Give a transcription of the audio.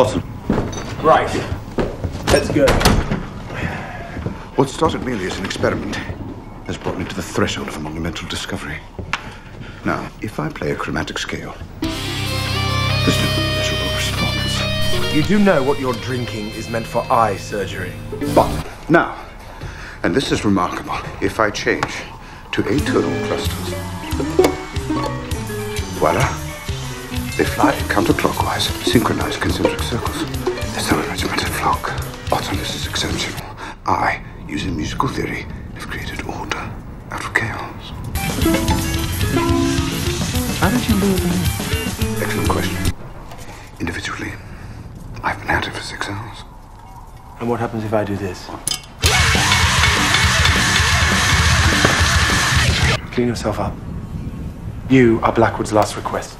Watson, Right. Let's go. what started merely as an experiment has brought me to the threshold of a monumental discovery. Now, if I play a chromatic scale, there's no measurable response. You do know what you're drinking is meant for eye surgery. But now, and this is remarkable, if I change to atonal clusters, voila, they fly counterclockwise, synchronized concentric circles. They're so regimented flock. This is exceptional. I, using musical theory, have created order out of chaos. How did you them in? Excellent question. Individually, I've been at it for six hours. And what happens if I do this? Clean yourself up. You are Blackwood's last request.